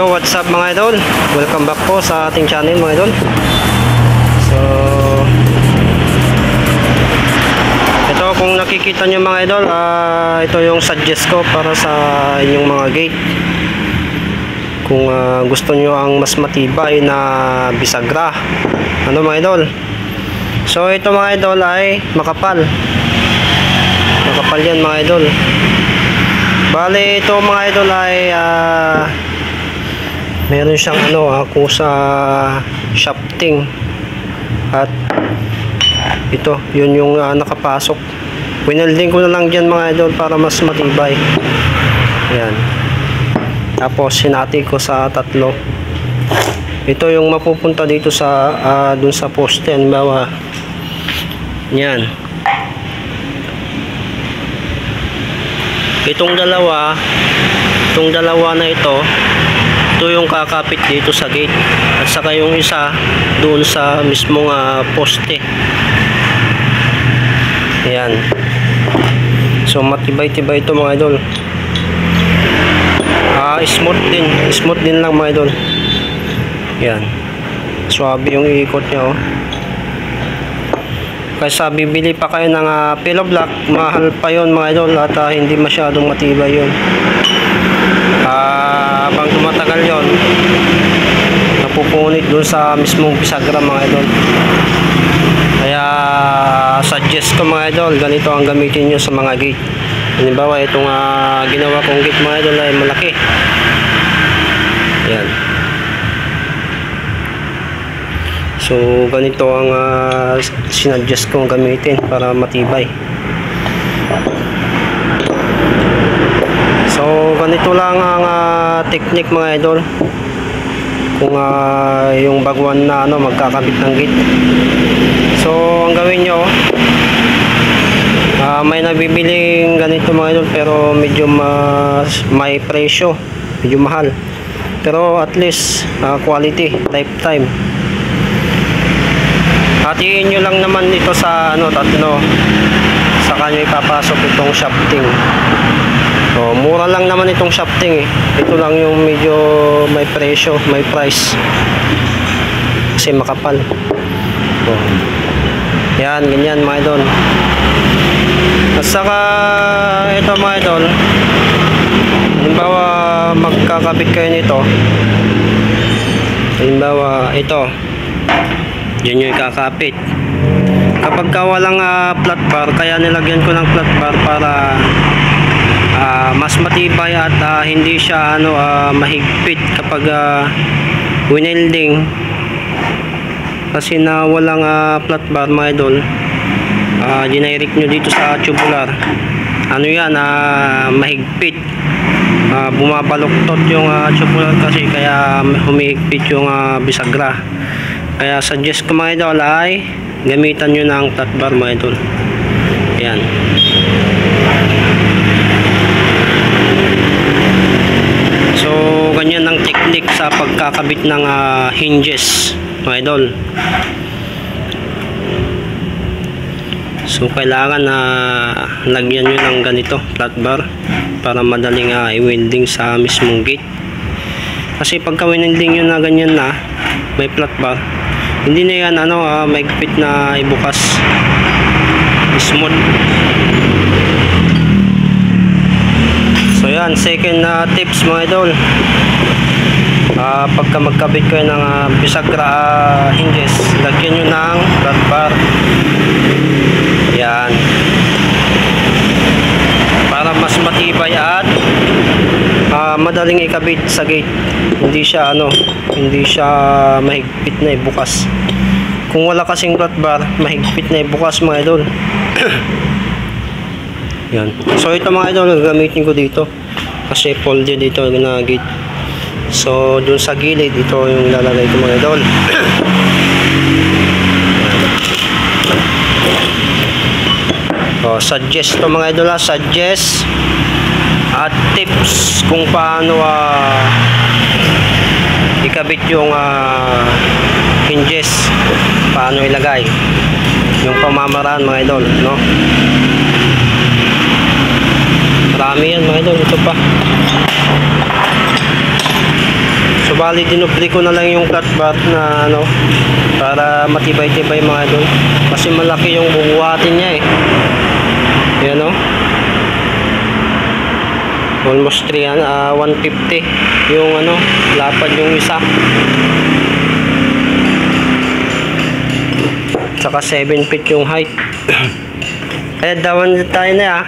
Yo, what's up mga idol? Welcome back po sa ating channel mga idol. So, ito kung nakikita nyo mga idol, ah, ito yung suggest ko para sa inyong mga gate. Kung ah, gusto nyo ang mas matibay na bisagra. Ano mga idol? So, ito mga idol ay makapal. Makapal yan mga idol. Bale, ito mga idol ay ah, meron siyang ano ako sa shafting at ito yun yung ah, nakapasok. Winelding ko na lang dyan mga idol para mas matibay. Yan tapos sinati ko sa tatlo. Ito yung mapupunta dito sa ah, dun sa poste. Bawa yan. Itong dalawa itong dalawa na ito ito yung kakapit dito sa gate. At saka yung isa doon sa mismong ah, poste. Ayan. So matibay-tibay ito mga idol. Ah smooth din. Smooth din lang mga idol. Ayan. Swabe yung ikot niya oh. Kaysa bibili pa kayo ng uh, pillow block mahal pa yon mga idol. At ah, hindi masyadong matibay yon Ah, habang tumatagal yon napupunit dun sa mismong bisagra mga idol. Kaya suggest ko mga idol ganito ang gamitin nyo sa mga gate. Halimbawa itong ah, ginawa kong gate mga idol ay malaki. Yan so ganito ang uh, sinuggest kong gamitin para matibay So, ganito lang ang ah, technique mga idol. Kung ah, yung baguan na ano, magkakabit ng gate. So, ang gawin nyo, ah, may nabibiling ganito mga idol, pero medyo mas, may presyo, medyo mahal. Pero at least, ah, quality, lifetime. Hatiin nyo lang naman ito sa ano, tatlo. Sa kanya ipapasok itong shafting. So, mura lang naman itong shafting eh. Ito lang yung medyo may presyo, may price. Kasi makapal. So, yan, ganyan mga idol. At saka, ito mga idol, halimbawa magkakabit kayo nito, halimbawa ito, yun yung kakapit. Kapag ka walang ah, flat bar, kaya nilagyan ko ng flat bar para ah, mas matibay at ah, hindi siya ano ah, mahigpit kapag uh, winelding kasi na walang ah, flat bar mga idol uh, generic nyo dito sa tubular. Ano yan ah, mahigpit. Ah, bumabaluktot yung ah, tubular kasi kaya humihigpit yung ah, bisagra. Kaya suggest ko mga idol ay gamitan nyo ng flat bar mga idol yan So, ganyan ang technique sa pagkakabit ng ah, hinges, mga idol. So, kailangan na lagyan nyo ng ganito, flat bar, para madaling uh, i-welding sa mismong gate. Kasi pagka welding nyo na ganyan na, may flat bar, hindi na yan ano, uh, maigpit na ibukas. Smooth. So yan, second na tips mga idol. Ah, pagka magkabit kayo ng ah, bisagra ah, hinges, lagyan nyo ng flat bar. Yan. Para mas matibay at madaling ikabit sa gate. Hindi siya ano, hindi siya mahigpit na ibukas. Kung wala kasing flat bar, mahigpit na ibukas mga idol. Yan. So ito mga idol, gagamitin ko dito. Kasi folded dito na gate. So dun sa gilid, ito yung lalagay ko mga idol. so suggest to mga idol ha, suggest at tips kung paano ah, ikabit yung ah, hinges. Paano ilagay yung pamamaraan mga idol no? Marami yan mga idol. Ito pa. Bali dinubli ko na lang yung flat bar na ano para matibay-tibay mga idol. Kasi malaki yung bubuhatin niya eh. Yan o almost 3 ah 150 yung ano lapad yung isa. Tsaka 7 feet yung height. Kaya dawan tayo na ah